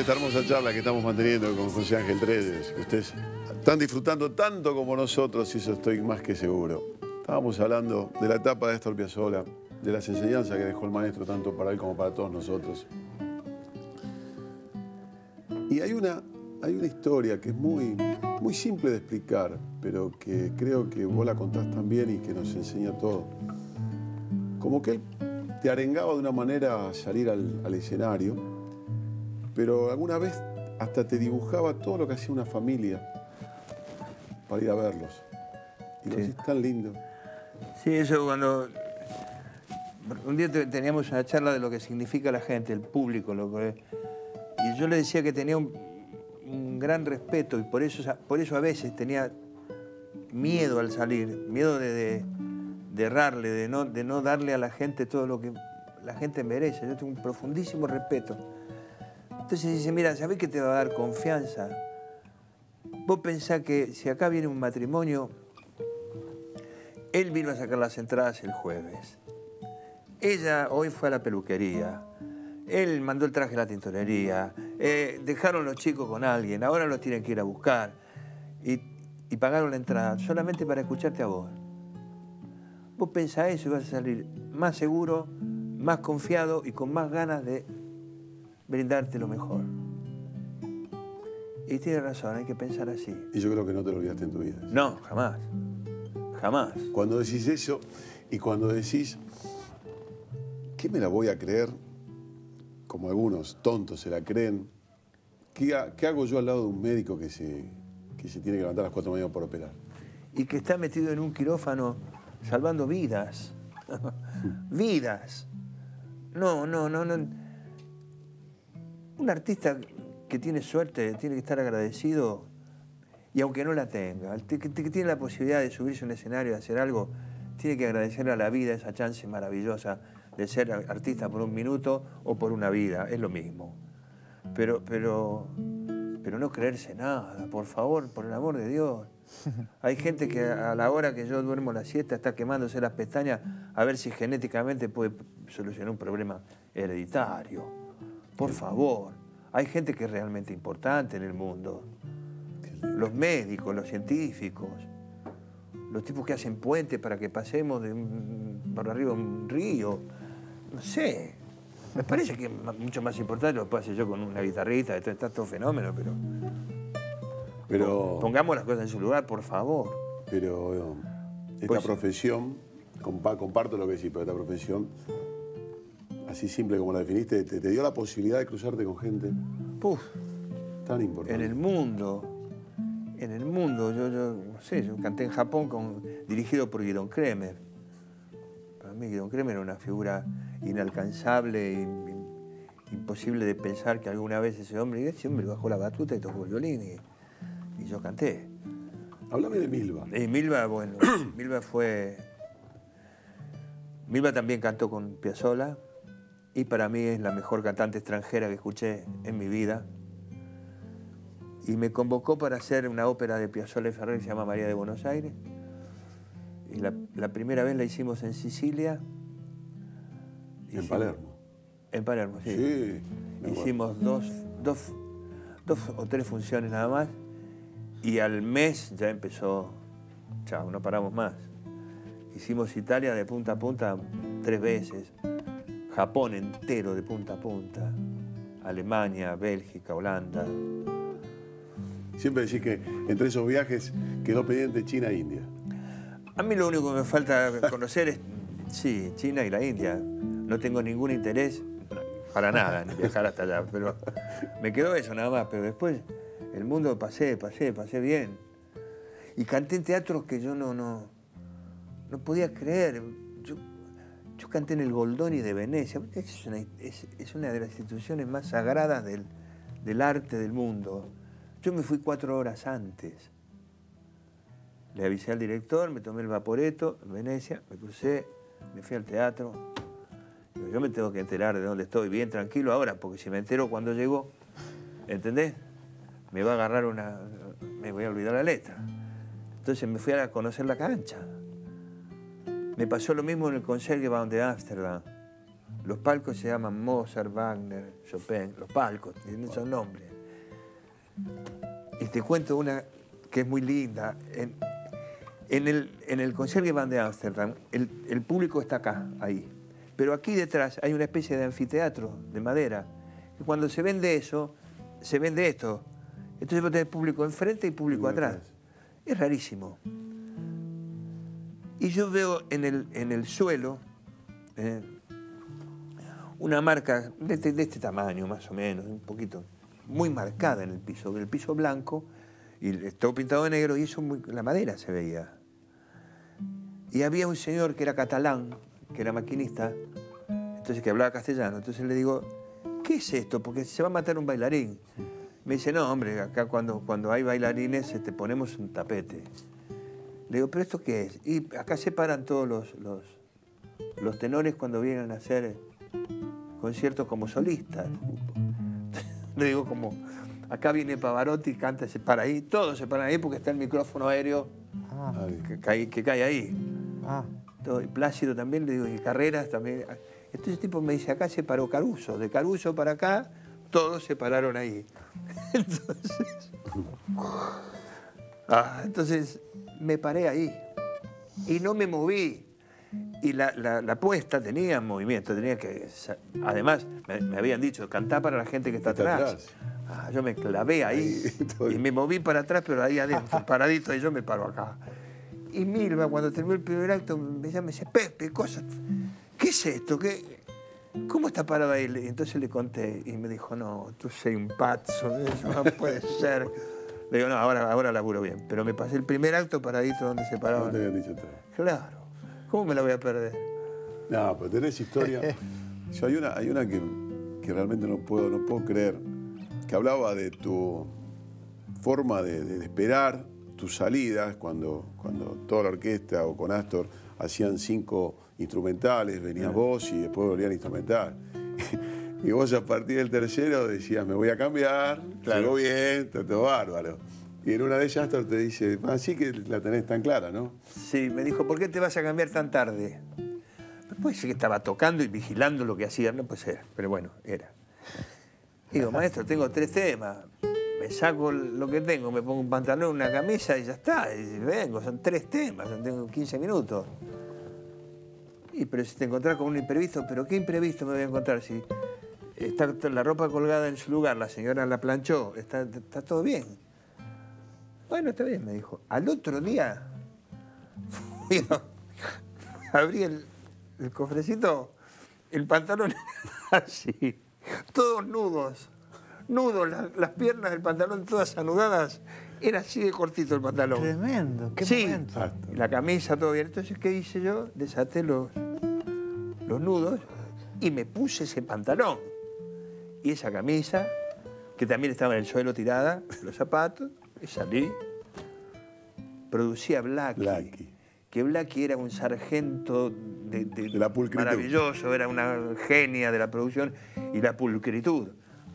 esta hermosa charla que estamos manteniendo con José Ángel Tredes, que ustedes están disfrutando tanto como nosotros y eso estoy más que seguro. Estábamos hablando de la etapa de Astor Piazzolla, de las enseñanzas que dejó el maestro tanto para él como para todos nosotros. Y hay una, hay una historia que es muy, muy simple de explicar, pero que creo que vos la contás también y que nos enseña todo. Como que él te arengaba de una manera a salir al, al escenario, pero alguna vez hasta te dibujaba todo lo que hacía una familia para ir a verlos. Y lo Sí. hacís tan lindo. Sí, eso cuando... Un día te- teníamos una charla de lo que significa la gente, el público, lo que... Y yo le decía que tenía un, un gran respeto y por eso, por eso a veces tenía miedo al salir, miedo de, de, de errarle, de no, de no darle a la gente todo lo que la gente merece. Yo tengo un profundísimo respeto. Entonces dice, mira, ¿sabés qué te va a dar confianza? Vos pensás que si acá viene un matrimonio, él vino a sacar las entradas el jueves. Ella hoy fue a la peluquería. Él mandó el traje a la tintorería. Eh, dejaron los chicos con alguien. Ahora los tienen que ir a buscar. Y, y pagaron la entrada solamente para escucharte a vos. Vos pensás eso y vas a salir más seguro, más confiado y con más ganas de brindarte lo mejor. Y tiene razón, hay que pensar así. Y yo creo que no te lo olvidaste en tu vida. No, jamás. Jamás. Cuando decís eso y cuando decís, ¿qué me la voy a creer? Como algunos tontos se la creen. ¿Qué, ha- qué hago yo al lado de un médico que se, que se tiene que levantar a las 4 de la mañana por operar? y que está metido en un quirófano salvando vidas. vidas. No, no, no, no. Un artista que tiene suerte tiene que estar agradecido y aunque no la tenga, el que, que tiene la posibilidad de subirse a un escenario y hacer algo, tiene que agradecerle a la vida esa chance maravillosa de ser artista por un minuto o por una vida, es lo mismo. Pero, pero, pero no creerse nada, por favor, por el amor de Dios. Hay gente que a la hora que yo duermo la siesta está quemándose las pestañas a ver si genéticamente puede solucionar un problema hereditario. Por favor, hay gente que es realmente importante en el mundo. Los médicos, los científicos, los tipos que hacen puentes para que pasemos de un- por arriba un río. No sé. Me parece que es mucho más importante lo que puedo hacer yo con una guitarrita, esto está todo fenómeno, pero Pero, pongamos las cosas en su lugar, por favor. pero eh, esta Pues- profesión, compa- comparto lo que decís, pero esta profesión, así simple como la definiste, te, te dio la posibilidad de cruzarte con gente Puf, tan importante. en el mundo, en el mundo, yo, yo no sé, yo canté en Japón con, dirigido por Guidon Kremer. Para mí Guidon Kremer era una figura inalcanzable, im- imposible de pensar que alguna vez ese hombre, ese hombre bajó la batuta y tocó el violín y, y yo canté. Háblame de Milva. Y Milva, bueno, Milva fue. Milva también cantó con Piazzolla y para mí es la mejor cantante extranjera que escuché en mi vida. Y me convocó para hacer una ópera de Piazzolla Ferrer que se llama María de Buenos Aires. Y la, la primera vez la hicimos en Sicilia. En Palermo. En Palermo, sí. Sí. Hicimos dos, dos, dos o tres funciones nada más y al mes ya empezó, chao, no paramos más. Hicimos Italia de punta a punta tres veces, Japón entero de punta a punta, Alemania, Bélgica, Holanda. Siempre decís que entre esos viajes quedó pendiente China e India. A mí lo único que me falta conocer es, sí, China y la India. No tengo ningún interés para nada en viajar hasta allá, pero me quedó eso nada más. Pero después el mundo pasé, pasé, pasé bien. Y canté en teatros que yo no, no, no podía creer. Yo, canté en el Goldoni de Venecia. Es una, es- una de las instituciones más sagradas del, del arte del mundo. Yo me fui cuatro horas antes. Le avisé al director, me tomé el vaporeto en Venecia, me crucé, me fui al teatro. Yo me tengo que enterar de dónde estoy, bien tranquilo ahora, porque si me entero cuando llego, ¿entendés? Me va a agarrar una. me voy a olvidar la letra. Entonces me fui a conocer la cancha. Me pasó lo mismo en el Concertgebouw de Ámsterdam. Los palcos se llaman Mozart, Wagner, Chopin, los palcos, tienen esos nombres. Y te cuento una que es muy linda. En, en el, en el Concertgebouw de Ámsterdam, el, el público está acá, ahí. Pero aquí detrás hay una especie de anfiteatro de madera. Y cuando se vende eso, se vende esto. Entonces vos tenés público enfrente y público atrás. Es rarísimo. Y yo veo en el, en el suelo eh, una marca de este, de este tamaño, más o menos, un poquito, muy marcada en el piso, el piso blanco, y todo pintado de negro, y eso la madera se veía. Y había un señor que era catalán, que era maquinista, entonces que hablaba castellano. Entonces le digo, ¿qué es esto? Porque se va a matar un bailarín. Me dice, no, hombre, acá cuando, cuando hay bailarines te ponemos un tapete. Le digo, ¿pero esto qué es? Y acá se paran todos los, los, los tenores cuando vienen a hacer conciertos como solistas. Le digo, como, acá viene Pavarotti, canta, se para ahí, todos se paran ahí porque está el micrófono aéreo Ah, que cae, que cae ahí. ah. Todo, y Plácido también, le digo, y Carreras también. Entonces el tipo me dice, acá se paró Caruso, de Caruso para acá, todos se pararon ahí. Entonces, ah, entonces me paré ahí y no me moví. Y la, la, la puesta tenía movimiento, tenía que... Además, me, me habían dicho, cantá para la gente que está Está atrás. atrás. Ah, yo me clavé ahí, y me moví para atrás, pero ahí adentro, paradito, y yo me paro acá. Y Milva, cuando terminó el primer acto, me llama y dice, Pepe, cosa, ¿qué es esto? ¿Qué, ¿Cómo está parado ahí? Entonces le conté, y me dijo, no, tú soy un pazzo, eso no puede ser. Le digo, no, ahora, ahora laburo bien. Pero me pasé el primer acto paradito donde se No paraban. te habían dicho todo. Claro, ¿cómo me la voy a perder? No, pero tenés historia. Yo hay una, hay una que, que realmente no puedo, no puedo creer, que hablaba de tu forma de, de esperar tus salidas cuando, cuando toda la orquesta o con Astor hacían cinco instrumentales, venías vos y después volvían instrumental. Y vos a partir del tercero decías, me voy a cambiar, Claro. bien, todo bárbaro. Y en una de ellas Astor te dice, así que la tenés tan clara, ¿no? Sí, me dijo, ¿por qué te vas a cambiar tan tarde? Puede ser que estaba tocando y vigilando lo que hacía, no puede ser, pero bueno, era. Digo, maestro, tengo tres temas, me saco lo que tengo, me pongo un pantalón, una camisa y ya está, y vengo, son tres temas, tengo 15 minutos. Y pero si te encontrás con un imprevisto, ¿pero qué imprevisto me voy a encontrar? Si está la ropa colgada en su lugar, la señora la planchó, está, está todo bien. Bueno, está bien, me dijo. Al otro día fui a- abrí el, el cofrecito, el pantalón así, todos nudos, nudos, la- las piernas del pantalón todas anudadas, era así de cortito el pantalón. Tremendo, qué sí, momento. La camisa, todo bien. Entonces, ¿qué hice yo? Desaté los, los nudos y me puse ese pantalón. Y esa camisa, que también estaba en el suelo tirada, los zapatos, y salí. Producía Blackie. Blackie. Que Blackie era un sargento de, de- De la pulcritud. maravilloso, era una genia de la producción y la pulcritud.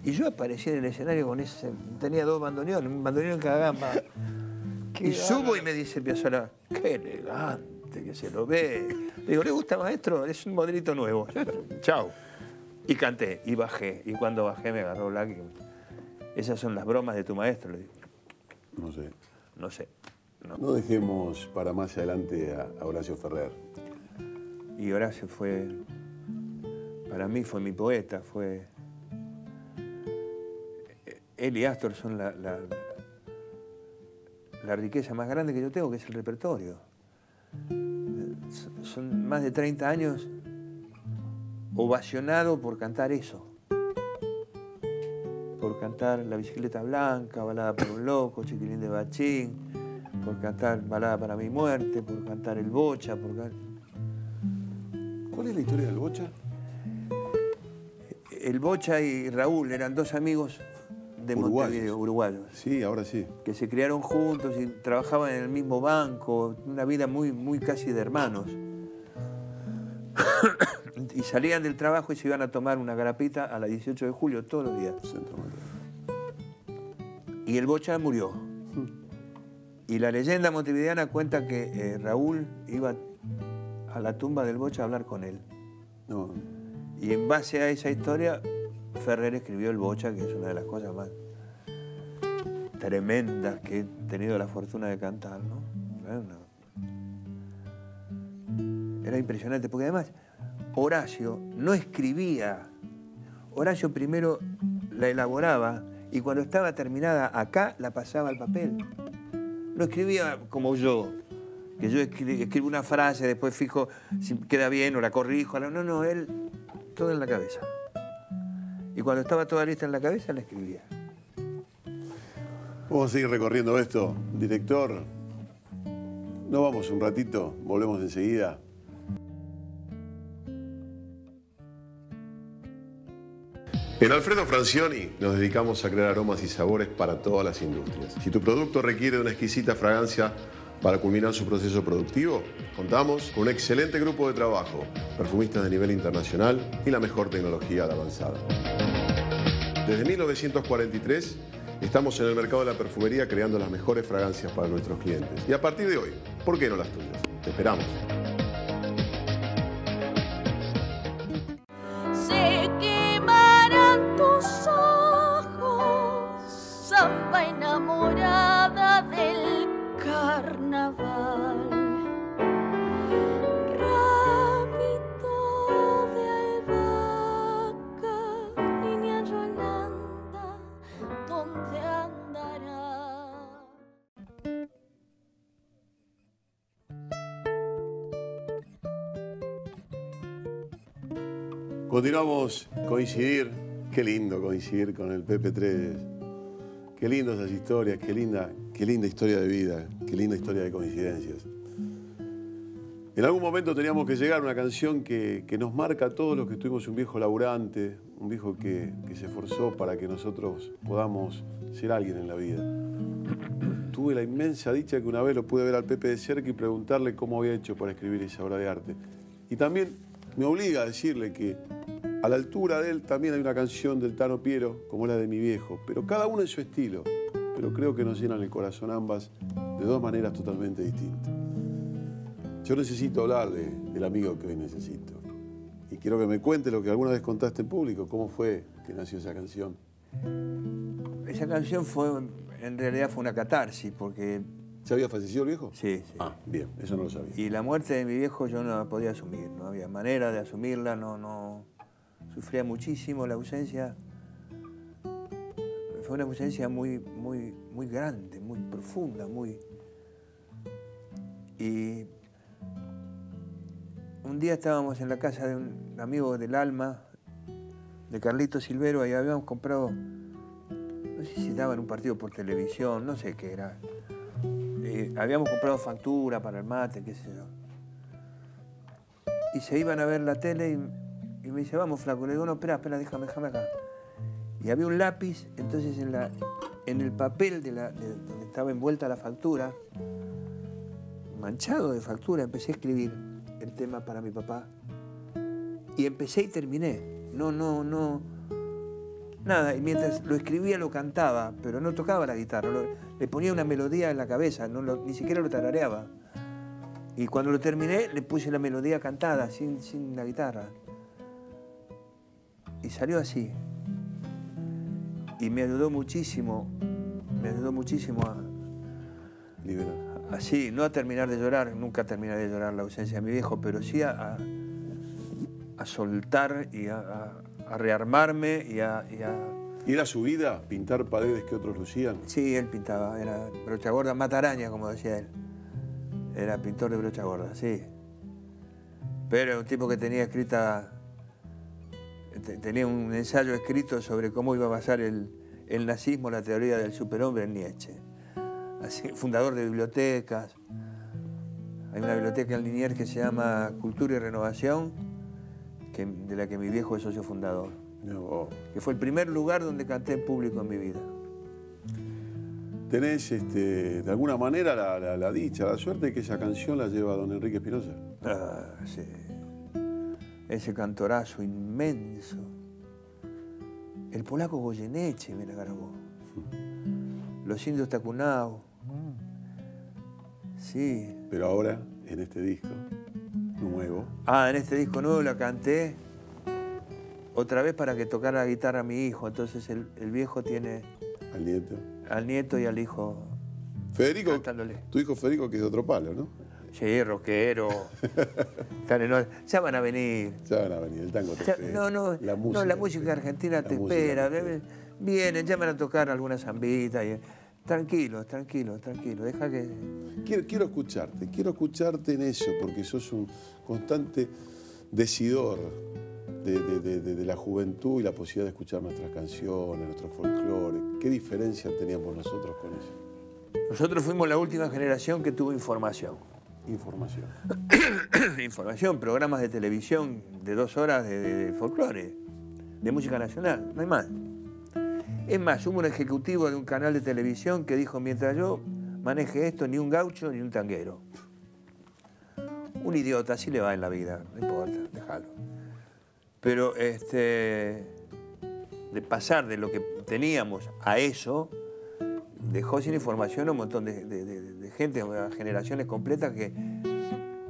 Y yo aparecí en el escenario con ese. Tenía dos bandoneones, un bandoneón en cada gamba. Y subo y me dice Piazzolla, qué elegante que se lo ve. Le digo, ¿le gusta maestro? Es un modelito nuevo. Chao. Y canté, y bajé. Y cuando bajé me agarró Blackie. Esas son las bromas de tu maestro, le digo. No sé. No sé. no. No dejemos para más adelante a, a Horacio Ferrer. Y Horacio fue, para mí fue mi poeta, fue... Él y Astor son la, la, la riqueza más grande que yo tengo, que es el repertorio. Son- Son más de 30 años ovacionado por cantar eso. Por cantar La bicicleta blanca, Balada para un loco, Chiquilín de Bachín, por cantar Balada para mi muerte, por cantar El Bocha, por ¿Cuál es la historia del Bocha? El Bocha y Raúl eran dos amigos de Uruguayos. Montevideo, uruguayos, Sí, ahora sí. que se criaron juntos y trabajaban en el mismo banco, una vida muy, muy casi de hermanos. Y salían del trabajo y se iban a tomar una garapita a la 18 de julio todos los días. Y el Bocha murió. Y la leyenda montevideana cuenta que eh, Raúl iba a la tumba del Bocha a hablar con él. No, Y en base a esa historia, Ferrer escribió El Bocha, que es una de las cosas más tremendas que he tenido la fortuna de cantar, ¿no? Era, una- era impresionante, porque además Horacio no escribía. Horacio primero la elaboraba y cuando estaba terminada acá la pasaba al papel. No escribía como yo, que yo escri- escribo una frase, después fijo si queda bien o la corrijo. No, no, él todo en la cabeza. Y cuando estaba toda lista en la cabeza, la escribía. Vamos a seguir recorriendo esto. Director, nos vamos un ratito, volvemos enseguida. En Alfredo Francioni nos dedicamos a crear aromas y sabores para todas las industrias. Si tu producto requiere de una exquisita fragancia para culminar su proceso productivo, contamos con un excelente grupo de trabajo, perfumistas de nivel internacional y la mejor tecnología de avanzada. Desde 1943 estamos en el mercado de la perfumería creando las mejores fragancias para nuestros clientes. Y a partir de hoy, ¿por qué no las tuyas? Te esperamos. Continuamos coincidir. Qué lindo coincidir con el PP3. Qué lindas esas historias, qué linda, qué linda historia de vida, qué linda historia de coincidencias. En algún momento teníamos que llegar a una canción que, que nos marca a todos los que tuvimos un viejo laburante, un viejo que, que se esforzó para que nosotros podamos ser alguien en la vida. Tuve la inmensa dicha que una vez lo pude ver al Pepe de cerca y preguntarle cómo había hecho para escribir esa obra de arte. Y también me obliga a decirle que a la altura de él también hay una canción del Tano Piero, como la de mi viejo, pero cada uno en su estilo. Pero creo que nos llenan el corazón ambas de dos maneras totalmente distintas. Yo necesito hablar de- del amigo que hoy necesito. Y quiero que me cuente lo que alguna vez contaste en público, cómo fue que nació esa canción. Esa canción fue, en realidad fue una catarsis, porque ¿Ya había fallecido el viejo? sí, sí. Ah, bien, eso no lo sabía. Y la muerte de mi viejo yo no la podía asumir, no había manera de asumirla, no, no. Sufría muchísimo la ausencia. Fue una ausencia muy, muy, muy grande, muy profunda, muy. Y un día estábamos en la casa de un amigo del alma, de Carlito Silvero, y habíamos comprado, no sé si daban un partido por televisión, no sé qué era. Eh, habíamos comprado factura para el mate, qué sé yo. Y se iban a ver la tele y, y me dice, vamos, flaco. Le digo, no, espera, espera, déjame, déjame acá. Y había un lápiz, entonces en, la, en el papel de, la, de donde estaba envuelta la factura, manchado de factura, empecé a escribir el tema para mi papá. Y empecé y terminé. No, no, no. Nada, y mientras lo escribía lo cantaba, pero no tocaba la guitarra, lo- le ponía una melodía en la cabeza, no lo- ni siquiera lo tarareaba. Y cuando lo terminé le puse la melodía cantada, sin, sin la guitarra. Y salió así. Y me ayudó muchísimo, me ayudó muchísimo a, Libera. así, no a terminar de llorar, nunca terminé de llorar la ausencia de mi viejo, pero sí a, a- a soltar y a, rearmarme y a, y ¿Y era su vida pintar paredes que otros lucían? Sí, él pintaba, era brocha gorda, mataraña, como decía él. Era pintor de brocha gorda, sí. Pero era un tipo que tenía escrita, tenía un ensayo escrito sobre cómo iba a basar el, el nazismo, la teoría del superhombre en Nietzsche. Así, fundador de bibliotecas. Hay una biblioteca en Liniers que se llama Cultura y Renovación, que- de la que mi viejo es socio fundador, No. que fue el primer lugar donde canté en público en mi vida. ¿Tenés este, de alguna manera la, la- la dicha, la suerte de que esa canción la lleva don Enrique Espinosa? Ah, sí. Ese cantorazo inmenso. El polaco Goyeneche me la grabó. Los indios Tacunao. Sí. Pero ahora, en este disco nuevo, Ah, en este disco nuevo la canté otra vez para que tocara la guitarra a mi hijo. Entonces el, el viejo tiene Al nieto. al nieto y al hijo Federico, cantándole. tu hijo Federico que es de otro palo, ¿no? Sí, rockero. Ya van a venir. Ya van a venir, el tango te Ya- espera. no, no, la no, música, la música argentina te espera. Vienen, ya van a tocar alguna zambita. Y, tranquilo, tranquilo, tranquilo. Deja que. Quiero, quiero escucharte, quiero escucharte en eso, porque sos un constante decidor de, de- de- de- de la juventud y la posibilidad de escuchar nuestras canciones, nuestro folclore. ¿Qué diferencia teníamos nosotros con eso? Nosotros fuimos la última generación que tuvo información. Información. información, programas de televisión de dos horas de, folclore, de música nacional, no hay más. Es más, hubo un ejecutivo de un canal de televisión que dijo, mientras yo maneje esto, ni un gaucho ni un tanguero. Un idiota, así le va en la vida, no importa, déjalo. Pero este, de pasar de lo que teníamos a eso, dejó sin información a un montón de, de- de- de gente, a generaciones completas que,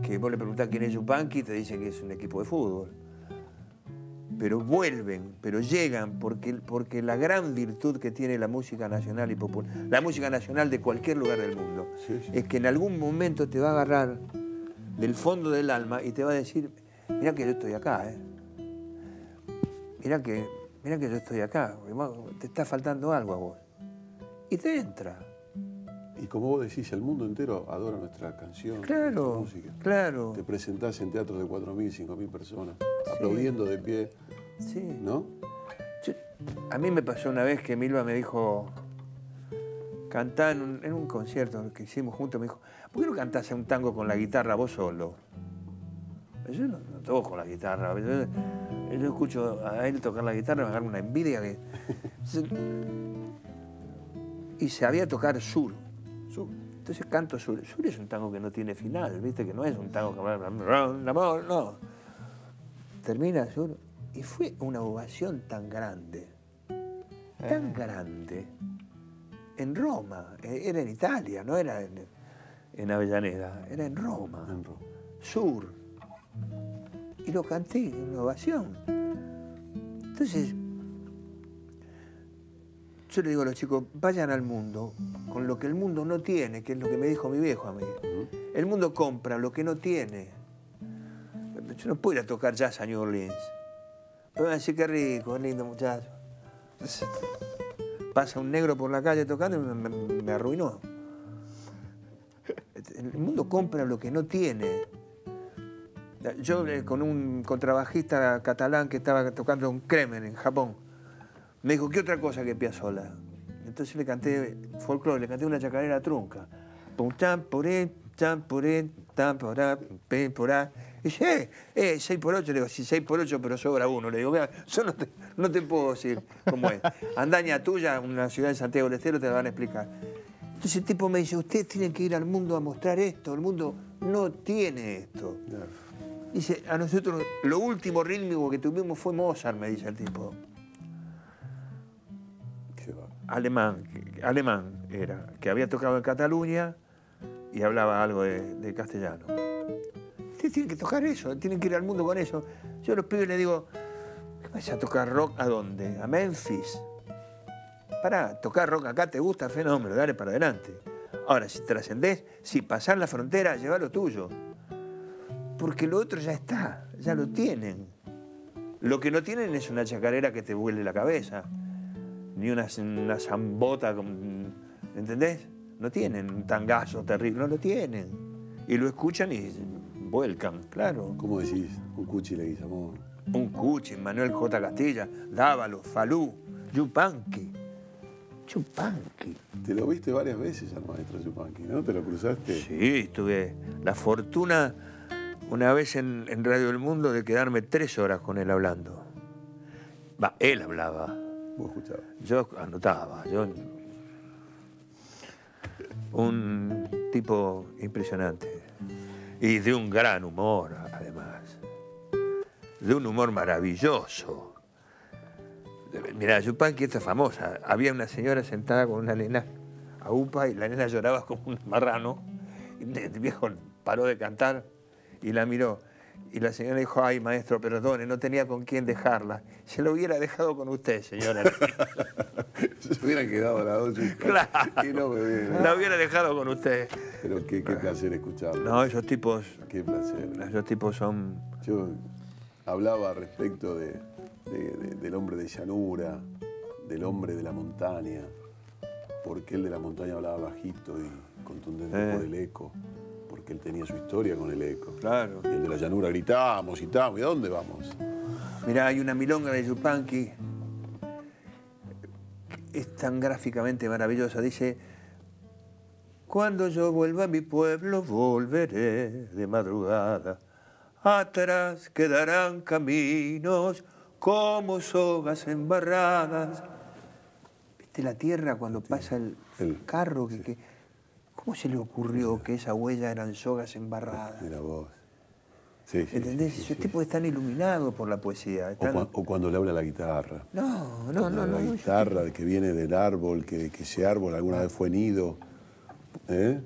que vos le preguntás quién es Yupanqui y te dicen que es un equipo de fútbol. Pero vuelven, pero llegan, porque, porque la gran virtud que tiene la música nacional y popular, la música nacional de cualquier lugar del mundo, Sí, sí. es que en algún momento te va a agarrar del fondo del alma y te va a decir, mira que yo estoy acá, ¿eh? Mira que, mira que yo estoy acá, te está faltando algo a vos. Y te entra. Y como vos decís, el mundo entero adora nuestra canción, Claro, nuestra música. claro. Te presentás en teatros de 4.000, 5.000 personas, aplaudiendo de pie, Sí. ¿no? Yo- a mí me pasó una vez que Milva me dijo, cantá en un, en un concierto que hicimos juntos, me dijo, ¿por qué no cantás un tango con la guitarra vos solo? Yo no, no toco la guitarra, yo, yo escucho a él tocar la guitarra, me agarra una envidia que... y sabía tocar sur. Su- Entonces canto sur. Sur es un tango que no tiene final, ¿viste? Que no es un tango que va amor, no. Termina sur. Y fue una ovación tan grande, tan grande, en Roma. Eh, Era en Italia, no era en, en Avellaneda, era en Roma. en ro- Sur. Y lo canté una ovación. Entonces, yo le digo a los chicos, vayan al mundo con lo que el mundo no tiene, que es lo que me dijo mi viejo a mí. El mundo compra lo que no tiene. Yo no puedo ir a tocar jazz a New Orleans. Pero van a decir, qué rico, qué lindo muchacho. Pasa un negro por la calle tocando y me, me- me arruinó. El mundo compra lo que no tiene. Yo eh, con un contrabajista catalán que estaba tocando un Kremen en Japón, me dijo, ¿qué otra cosa que Piazzolla? Entonces le canté folclore, le canté una chacarera trunca. Pum, tam, poré, tam, poré, tam, porá, pe, porá. Y dice, eh, eh, 6 por 8, le digo, sí, 6 por 8, pero sobra uno. Le digo, mira, yo no te, no te puedo decir cómo es. Andaña tuya, una ciudad de Santiago del Estero, te la van a explicar. Entonces el tipo me dice, ustedes tienen que ir al mundo a mostrar esto, el mundo no tiene esto. Claro. Dice, a nosotros lo último rítmico que tuvimos fue Mozart, me dice el tipo. Alemán, alemán era, que había tocado en Cataluña y hablaba algo de, castellano. Ustedes tienen que tocar eso, tienen que ir al mundo con eso. Yo a los pibes les digo, ¿qué vas a tocar rock a dónde? A Memphis. Pará, tocar rock acá te gusta, fenómeno, dale para adelante. Ahora, si trascendés, si pasás la frontera, lleva lo tuyo. Porque lo otro ya está, ya lo tienen. Lo que no tienen es una chacarera que te vuele la cabeza, ni una, una zambota, ¿entendés? No tienen un tangazo terrible, no lo tienen. Y lo escuchan y vuelcan, claro. ¿Cómo decís? Un cuchi le Guillamón. Un Cuchi, Manuel J. Castilla, Dávalo, Falú, Yupanqui. Yupanqui. Te lo viste varias veces al maestro Yupanqui, ¿no? ¿Te lo cruzaste? Sí, tuve la fortuna una vez en, en Radio del Mundo de quedarme tres horas con él hablando. Va, él hablaba. Yo anotaba, yo. Un tipo impresionante. Y de un gran humor, además. De un humor maravilloso. Mira, Yupanqui, esta es famosa. Había una señora sentada con una nena a UPA y la nena lloraba como un marrano. El viejo paró de cantar y la miró. Y la señora dijo, ay, maestro, perdone, no tenía con quién dejarla. Se lo hubiera dejado con usted, señora. Se hubieran quedado las dos. y- Claro. Y no me la hubiera dejado con usted. Pero qué, qué placer escucharlo. No, esos tipos, Qué placer. esos tipos son... Yo hablaba respecto de, de- de- del hombre de llanura, del hombre de la montaña, porque él de la montaña hablaba bajito y contundente Eh. por el eco, porque él tenía su historia con el eco. Claro. Y el de la llanura gritábamos y estábamos, ¿y a dónde vamos? Mirá, hay una milonga de Yupanqui. Es tan gráficamente maravillosa. Dice, cuando yo vuelva a mi pueblo, volveré de madrugada. Atrás quedarán caminos como sogas embarradas. ¿Viste la tierra cuando pasa el, El- carro? Que, que- ¿Cómo se le ocurrió que esa huella eran sogas embarradas? Mira vos. Sí, sí, ¿Entendés? sí, Esos tipos están iluminados por la poesía. O, cuando le habla la guitarra. No, no, no, la no. guitarra de que viene del árbol, que, que ese árbol alguna vez fue nido. ¿eh?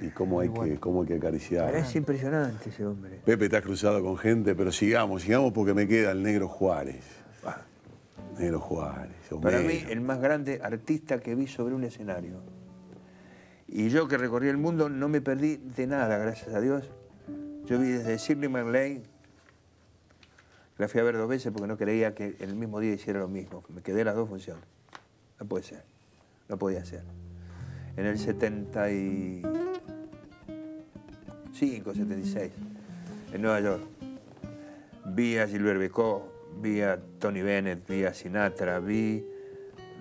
Y cómo hay, que, cómo hay que acariciar. Es impresionante ese hombre. Pepe, te has cruzado con gente, pero sigamos, sigamos porque me queda el negro Juárez. Ah, Negro Juárez. Para Homero. mí, el más grande artista que vi sobre un escenario. Y yo que recorrí el mundo no me perdí de nada, gracias a Dios. Yo vi desde Shirley MacLaine, la fui a ver dos veces porque no creía que el mismo día hiciera lo mismo. Me quedé las dos funciones. No puede ser. No podía ser. En el 75, 76, en Nueva York, vi a Gilbert Becot, vi a Tony Bennett, vi a Sinatra, vi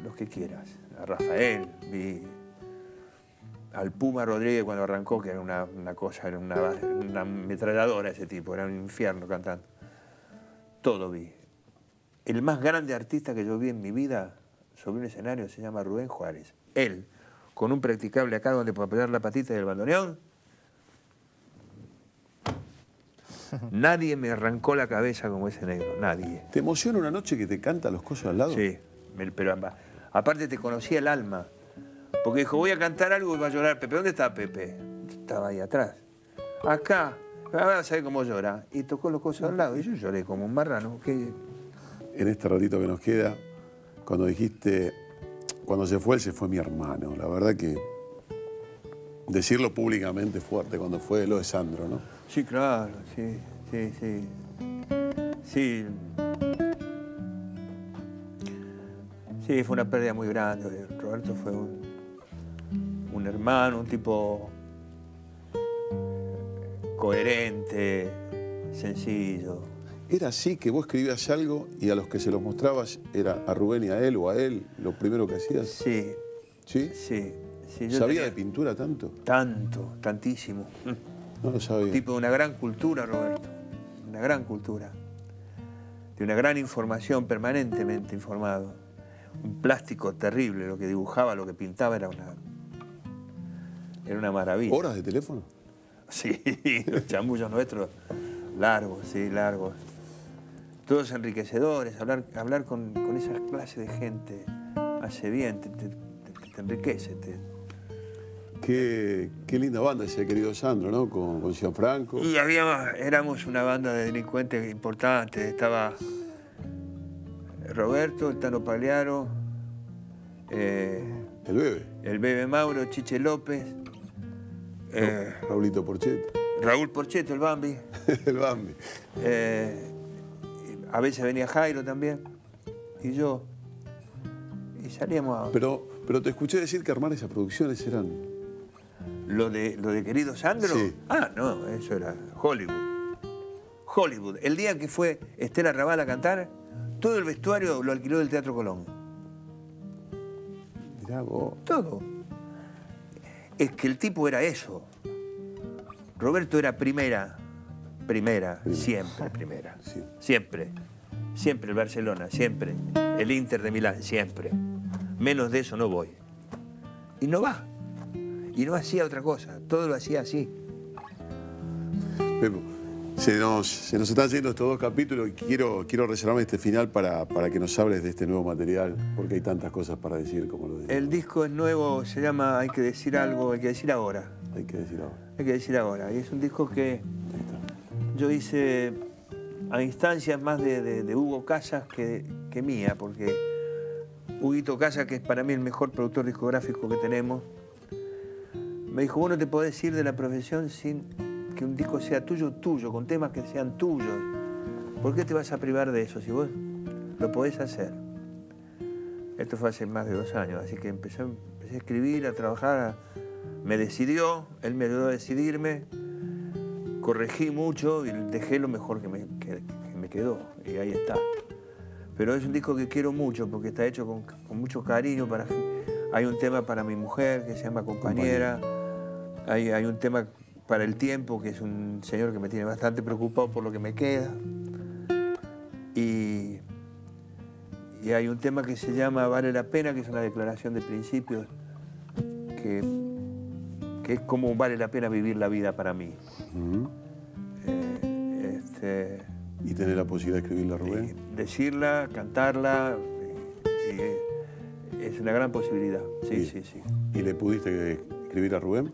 los que quieras, a Rafael, vi al Puma Rodríguez cuando arrancó, que era una, una cosa, era una, una ametralladora ese tipo, era un infierno cantando. Todo vi. El más grande artista que yo vi en mi vida sobre un escenario se llama Rubén Juárez. Él, con un practicable acá donde puede apoyar la patita y el bandoneón, nadie me arrancó la cabeza como ese negro, nadie. ¿Te emociona una noche que te canta los cosos al lado? Sí, me- pero aparte te conocía el alma. Porque dijo, voy a cantar algo y va a llorar Pepe. ¿Dónde está Pepe? Estaba ahí atrás. Acá. Ahora sabe cómo llora. Y tocó los cosas al lado. Y yo lloré como un marrano. que En este ratito que nos queda, cuando dijiste, cuando se fue, él se fue mi hermano. La verdad que decirlo públicamente fuerte cuando fue lo de Sandro, ¿no? Sí, claro, sí, sí, sí. Sí. Sí, fue una pérdida muy grande. Roberto fue un, un hermano, un tipo coherente, sencillo. Era así que vos escribías algo y a los que se los mostrabas era a Rubén y a él o a él lo primero que hacías. Sí, ¿Sí? sí. sí yo ¿Sabía de pintura tanto? Tanto, tantísimo. No lo sabía. tipo de una gran cultura, Roberto. Una gran cultura. De una gran información, permanentemente informado. Un plástico terrible, lo que dibujaba, lo que pintaba era una. Era una maravilla. ¿Horas de teléfono? Sí, los chamullos nuestros, largos, sí, largos. Todos enriquecedores, hablar, hablar con, con esa clase de gente hace bien, te, te- te- te enriquece. Qué, qué linda banda ese querido Sandro, ¿no? Con, con Gianfranco. Y había, éramos una banda de delincuentes importante. Estaba Roberto, el Tano Pagliaro, eh, El bebé. el Bebe Mauro, Chiche López, eh, Raulito Porchet. Raúl Porcheto, el Bambi. el Bambi. eh, a veces venía Jairo también. Y yo. Y salíamos a. Pero, pero te escuché decir que armar esas producciones eran. Lo de, lo de querido Sandro. Sí. Ah, no, eso era Hollywood. Hollywood. El día que fue Estela Raval a cantar, todo el vestuario lo alquiló del Teatro Colón. Mirá vos. Todo. Es que el tipo era eso. Roberto era primera, primera, siempre primera. Sí. Siempre. Siempre el Barcelona, siempre. El Inter de Milán, siempre. Menos de eso no voy. Y no va. Y no hacía otra cosa. Todo lo hacía así. Se nos, se nos están yendo estos dos capítulos y quiero, quiero reservarme este final para, para que nos hables de este nuevo material, porque hay tantas cosas para decir como lo El disco es nuevo, se llama Hay que decir algo, hay que decir ahora. Hay que decir ahora. Hay que decir ahora. Y es un disco que yo hice a instancias más de, de- de Hugo Casas que, que mía, porque Huguito Casas, que es para mí el mejor productor discográfico que tenemos, me dijo, vos no te podés ir de la profesión sin que un disco sea tuyo, tuyo, con temas que sean tuyos. ¿Por qué te vas a privar de eso si vos lo podés hacer? Esto fue hace más de dos años, así que empecé, empecé a escribir, a trabajar, a- me decidió, él me ayudó a decidirme, corregí mucho y dejé lo mejor que me, que- que me quedó, y ahí está. Pero es un disco que quiero mucho porque está hecho con, con mucho cariño. Para, hay un tema para mi mujer que se llama Compañera. Hay, hay un tema para el tiempo, que es un señor que me tiene bastante preocupado por lo que me queda. Y, y hay un tema que se llama Vale la pena, que es una declaración de principios, que, que es como vale la pena vivir la vida para mí. Eh, este, Y tener la posibilidad de escribirla, Rubén. y decirla, cantarla, y- y es una gran posibilidad. Sí, sí, sí. ¿Y le pudiste escribir a Rubén?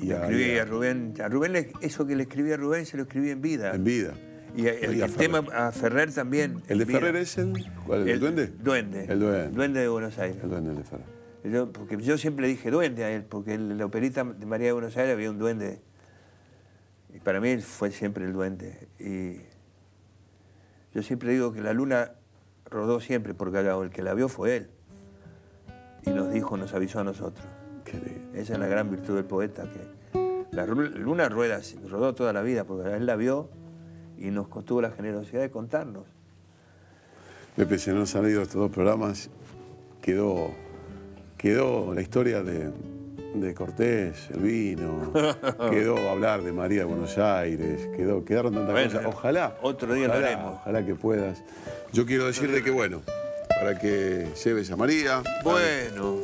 Y a- Escribí y a Rubén, a Rubén eso que le escribí a Rubén se lo escribí en vida. En vida. Y el, el tema a Ferrer también. ¿El de. Ferrer es el, cuál, el, duende? Duende. El duende. Duende de Buenos Aires. El duende el de Ferrer. Yo, porque yo siempre dije duende a él, porque en la operita de María de Buenos Aires había un duende. Y para mí fue siempre el duende. Y yo siempre digo que la luna rodó siempre por Callao, el que la vio fue él. Y nos dijo, nos avisó a nosotros. Esa es la gran virtud del poeta, que la luna rueda, rodó toda la vida, porque él la vio y nos tuvo la generosidad de contarnos. Pepe, se nos han ido estos dos programas. Quedó, quedó la historia de, de Cortés, el vino, quedó hablar de María de Buenos Aires, quedó, quedaron tantas Bueno, cosas. Ojalá. otro día lo ojalá, haremos. Ojalá que puedas. Yo quiero decirte que, bueno, para que lleves a María, Bueno,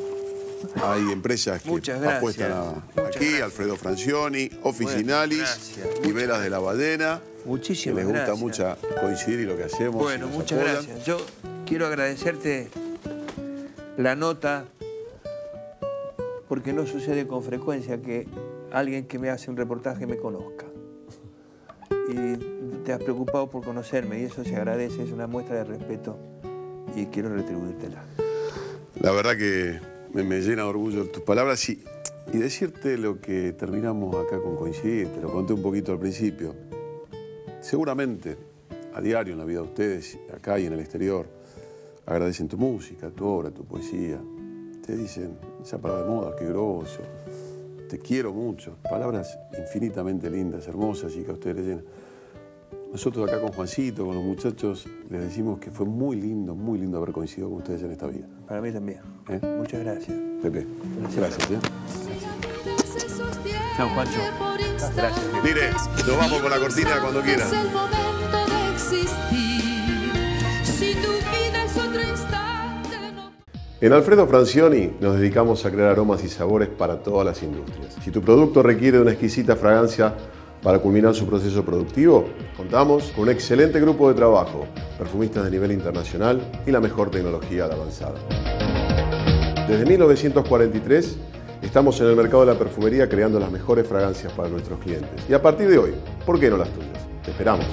hay empresas que apuestan a- aquí, gracias. Alfredo Francioni, Oficinalis, Velas de la Badena. muchísimas que les gusta mucho coincidir y lo que hacemos. Bueno, muchas apoyan. gracias. Yo quiero agradecerte la nota, porque no sucede con frecuencia que alguien que me hace un reportaje me conozca. Y te has preocupado por conocerme y eso se agradece, es una muestra de respeto y quiero retribuírtela. La verdad que me, me llena de orgullo tus palabras y, y decirte lo que terminamos acá con coincidir, te lo conté un poquito al principio. Seguramente a diario en la vida de ustedes, acá y en el exterior, agradecen tu música, tu obra, tu poesía. Te dicen, esa palabra de moda, qué grosso, te quiero mucho. Palabras infinitamente lindas, hermosas y que a ustedes les llenan. Nosotros acá con Juancito, con los muchachos, les decimos que fue muy lindo, muy lindo haber coincidido con ustedes en esta vida. Para mí también. ¿Eh? Muchas gracias. Pepe, gracias. ¿eh? Chao, Juancho. Gracias. Mire, nos vamos con la cortina cuando quiera. Es el momento de existir. Si tu vida es otro instante, no En Alfredo Francioni nos dedicamos a crear aromas y sabores para todas las industrias. Si tu producto requiere de una exquisita fragancia para culminar su proceso productivo, contamos con un excelente grupo de trabajo, perfumistas de nivel internacional y la mejor tecnología avanzada. Desde 1943 estamos en el mercado de la perfumería creando las mejores fragancias para nuestros clientes. Y a partir de hoy, ¿por qué no las tuyas? Te esperamos.